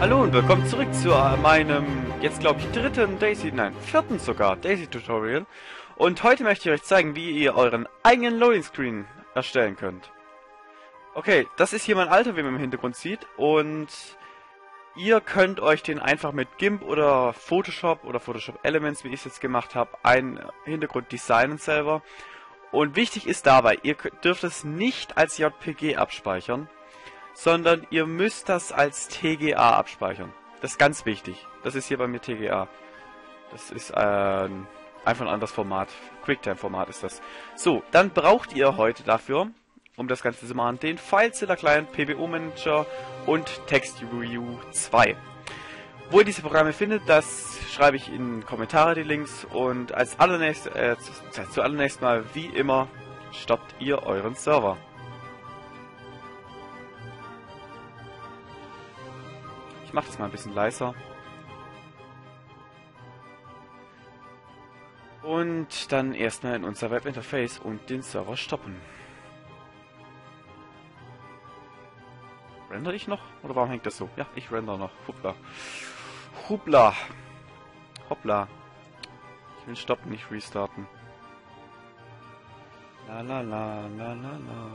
Hallo und willkommen zurück zu äh, meinem, jetzt glaube ich, dritten Daisy, nein, vierten sogar, Daisy-Tutorial. Und heute möchte ich euch zeigen, wie ihr euren eigenen Loading-Screen erstellen könnt. Okay, das ist hier mein alter, wie man im Hintergrund sieht. Und ihr könnt euch den einfach mit GIMP oder Photoshop oder Photoshop Elements, wie ich es jetzt gemacht habe, einen Hintergrund designen selber. Und wichtig ist dabei, ihr dürft es nicht als JPG abspeichern, sondern ihr müsst das als TGA abspeichern. Das ist ganz wichtig. Das ist hier bei mir TGA. Das ist äh, einfach ein anderes Format. QuickTime-Format ist das. So, dann braucht ihr heute dafür, um das Ganze zu machen, den FileZilla Client, PBO Manager und TextView 2. Wo ihr diese Programme findet, das schreibe ich in Kommentare die Links und als allernächst, äh, zu, zu allernächst mal, wie immer, stoppt ihr euren Server. Ich mache das mal ein bisschen leiser. Und dann erstmal in unser Webinterface und den Server stoppen. Render ich noch? Oder warum hängt das so? Ja, ich render noch. Hoppla. Hoppla. Hoppla. Ich will stoppen, nicht restarten. La la la la la la.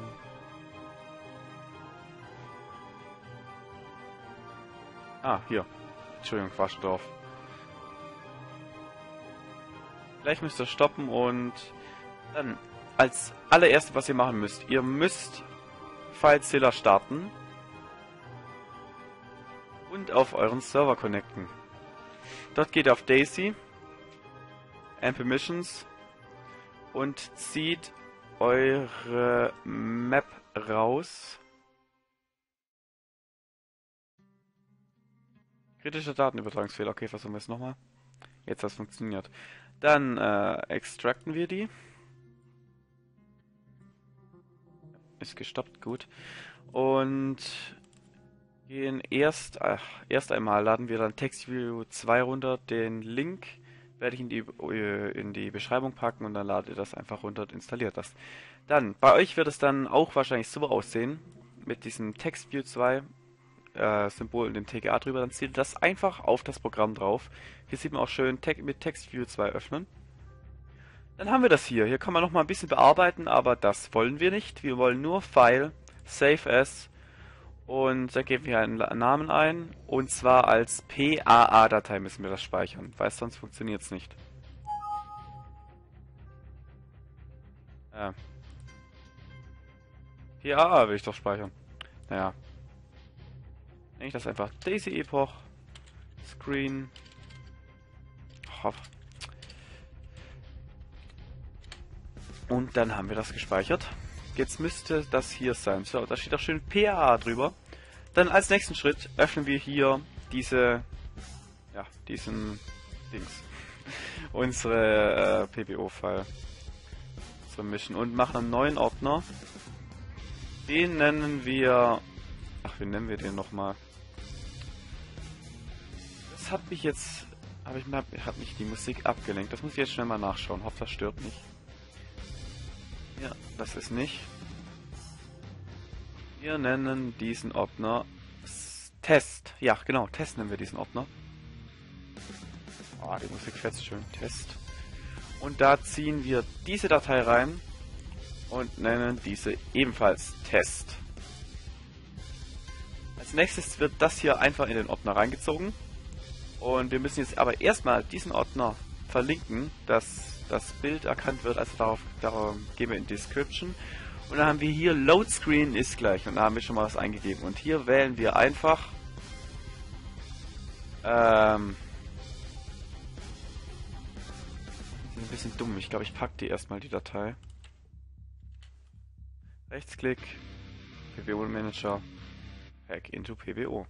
Ah, hier. Entschuldigung, Quaschdorf. Gleich müsst ihr stoppen und dann als allererstes, was ihr machen müsst, ihr müsst FileZilla starten und auf euren Server connecten. Dort geht ihr auf Daisy, and Permissions und zieht eure Map raus Kritischer Datenübertragungsfehler. Okay, versuchen wir es nochmal. Jetzt hat es funktioniert. Dann äh, extracten wir die. Ist gestoppt, gut. Und gehen erst, ach, erst einmal laden wir dann TextView 2 runter. Den Link werde ich in die, äh, in die Beschreibung packen und dann ladet ihr das einfach runter und installiert das. Dann, bei euch wird es dann auch wahrscheinlich so aussehen, mit diesem TextView 2 äh, Symbol in dem TGA drüber, dann zieht das einfach auf das Programm drauf. Hier sieht man auch schön te mit TextView 2 öffnen. Dann haben wir das hier. Hier kann man noch mal ein bisschen bearbeiten, aber das wollen wir nicht. Wir wollen nur File, Save As und da geben wir einen Namen ein und zwar als PAA-Datei müssen wir das speichern, weil sonst funktioniert es nicht. Ja. PAA will ich doch speichern. Naja, Nenne ich das einfach Daisy Epoch. Screen. Oh. Und dann haben wir das gespeichert. Jetzt müsste das hier sein. So, da steht auch schön PAA drüber. Dann als nächsten Schritt öffnen wir hier diese, ja, diesen Dings. Unsere äh, PBO-File. Submission und machen einen neuen Ordner. Den nennen wir, ach, wie nennen wir den nochmal? hat mich jetzt... Habe ich hat mich die Musik abgelenkt. Das muss ich jetzt schnell mal nachschauen. Hoffe, das stört nicht. Ja, das ist nicht. Wir nennen diesen Ordner Test. Ja, genau, Test nennen wir diesen Ordner. Oh, die Musik fetzt schön. Test. Und da ziehen wir diese Datei rein und nennen diese ebenfalls Test. Als nächstes wird das hier einfach in den Ordner reingezogen. Und wir müssen jetzt aber erstmal diesen Ordner verlinken, dass das Bild erkannt wird. Also darauf, darauf gehen wir in Description. Und dann haben wir hier Load Screen ist gleich. Und da haben wir schon mal was eingegeben. Und hier wählen wir einfach ähm, ein bisschen dumm. Ich glaube, ich packe die erstmal die Datei. Rechtsklick, PBO Manager, Hack into PBO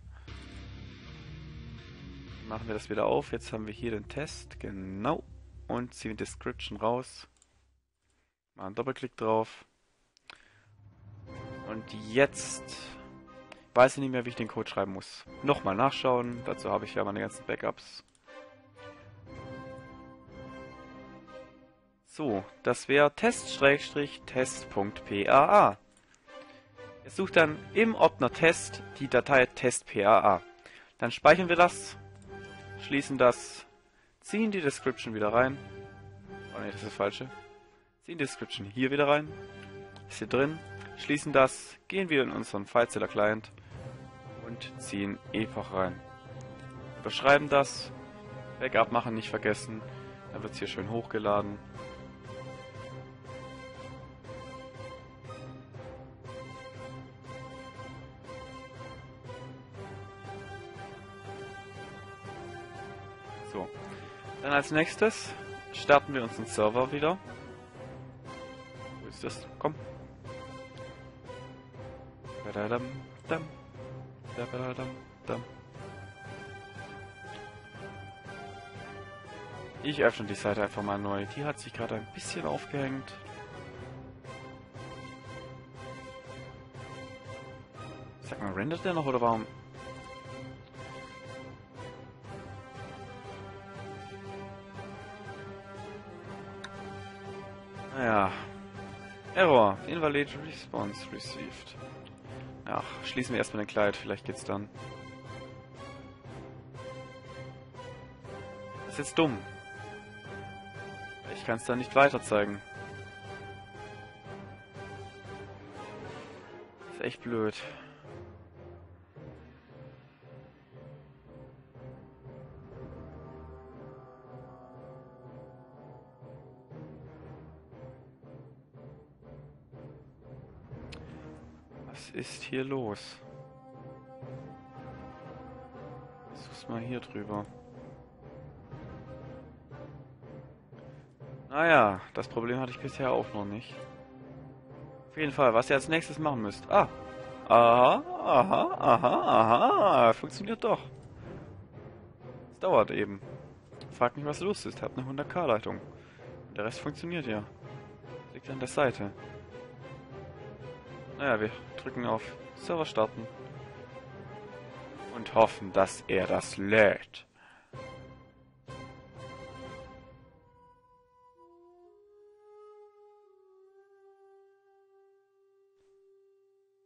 machen wir das wieder auf. Jetzt haben wir hier den Test. Genau. Und ziehen Description raus. Machen Doppelklick drauf. Und Und jetzt weiß ich nicht mehr, wie ich den Code schreiben muss. Nochmal nachschauen. Dazu habe ich ja meine ganzen Backups. So, das wäre test-test.paa. Es sucht dann im Ordner Test die Datei test.paa. Dann speichern wir das, schließen das, ziehen die Description wieder rein. Oh ne, das ist das falsche. Ziehen die Description hier wieder rein. Ist hier drin. Schließen das, gehen wir in unseren FileZilla Client und ziehen Epoch rein. Überschreiben das, Backup machen nicht vergessen, dann wird es hier schön hochgeladen. Dann als nächstes starten wir unseren Server wieder. Wo ist das? Komm. Ich öffne die Seite einfach mal neu. Die hat sich gerade ein bisschen aufgehängt. Sag mal, rendert der noch oder warum? Naja. Error. Invalid Response received. Ach, schließen wir erstmal den Kleid, vielleicht geht's dann. Das ist jetzt dumm. Ich kann es da nicht weiter zeigen. Ist echt blöd. Ist hier los? Versuch's mal hier drüber. Naja, das Problem hatte ich bisher auch noch nicht. Auf jeden Fall, was ihr als nächstes machen müsst. Ah! Aha, aha, aha, aha. Funktioniert doch. Es dauert eben. Frag mich, was los ist. Hat eine 100k-Leitung. Der Rest funktioniert ja. Liegt an der Seite. Naja, wir drücken auf Server starten. Und hoffen, dass er das lädt.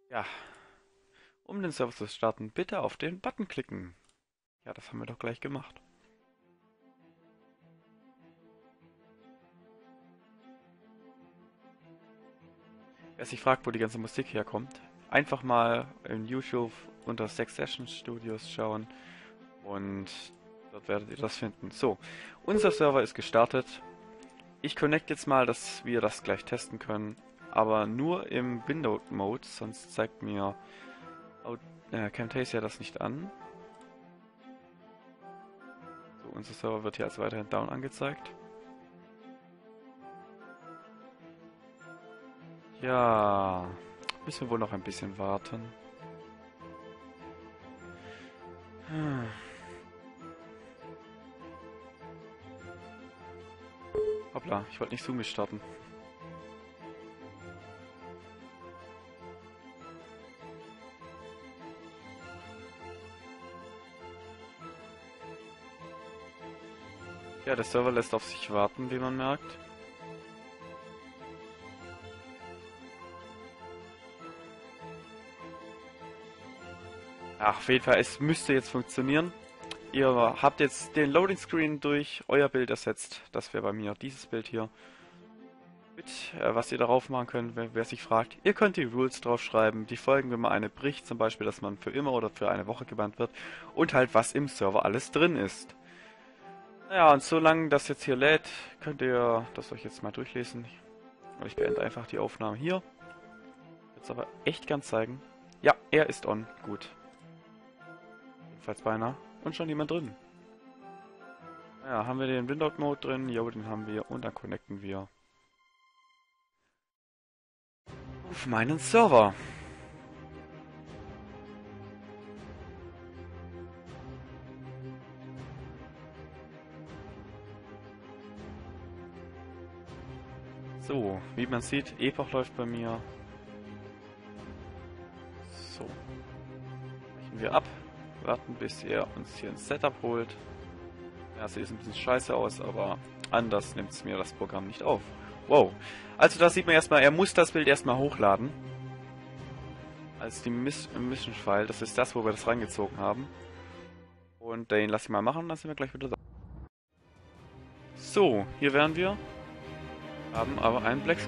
Ja. Um den Server zu starten, bitte auf den Button klicken. Ja, das haben wir doch gleich gemacht. Wer sich fragt, wo die ganze Musik herkommt, einfach mal in YouTube unter Session Studios schauen und dort werdet ihr das finden. So, unser Server ist gestartet. Ich connect jetzt mal, dass wir das gleich testen können, aber nur im Window-Mode, sonst zeigt mir äh, Camtasia das nicht an. So, unser Server wird hier als weiterhin down angezeigt. Ja, müssen wir wohl noch ein bisschen warten. Hm. Hoppla, ich wollte nicht Zoom starten. Ja, der Server lässt auf sich warten, wie man merkt. Ach, auf jeden Fall, es müsste jetzt funktionieren. Ihr habt jetzt den Loading Screen durch euer Bild ersetzt. Das wäre bei mir dieses Bild hier. Mit, äh, was ihr darauf machen könnt, wer, wer, sich fragt. Ihr könnt die Rules draufschreiben, die Folgen, wenn man eine bricht, zum Beispiel, dass man für immer oder für eine Woche gebannt wird. Und halt, was im Server alles drin ist. Naja, und solange das jetzt hier lädt, könnt ihr das euch jetzt mal durchlesen. Ich beende einfach die Aufnahme hier. Jetzt aber echt ganz zeigen. Ja, er ist on. Gut. Falls beinahe. Und schon jemand drin. Ja, haben wir den Windows-Mode drin? Jo, den haben wir. Und dann connecten wir auf meinen Server. So, wie man sieht, Epoch läuft bei mir. Brechen wir ab. Warten, bis er uns hier ein Setup holt. Ja, sieht ein bisschen scheiße aus, aber anders nimmt es mir das Programm nicht auf. Wow. Also da sieht man erstmal, er muss das Bild erstmal hochladen. Als die Mission File. Das ist das, wo wir das reingezogen haben. Und den lasse ich mal machen, dann sind wir gleich wieder da. So, hier wären wir. Haben aber einen Black